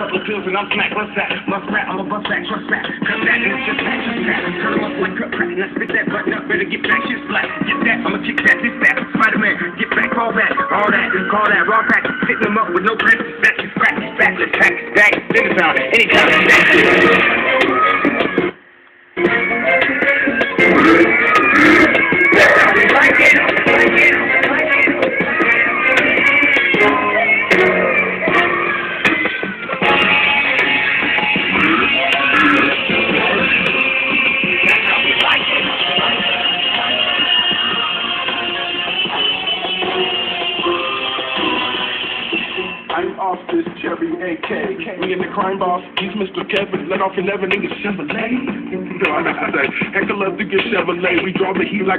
couple pills and I'm smack. What's that? Must rap, I'm a bust back, trust back. Cut that and just back, just back. Turn up like cut crack. Now spit that button up, better get back, shit's black. Get that, I'ma kick that, this that. Spider-Man, get back, call back. All that, call that, raw pack, Sitting them up with no practice, back, just back, back, just back, back, back, back, anytime. back I'm off this Cherry AK. We in the crime boss, he's Mr. Kevin. Let off 11 niggas Chevrolet. You know, I got to say, heck, I love to get Chevrolet. We draw the heat like.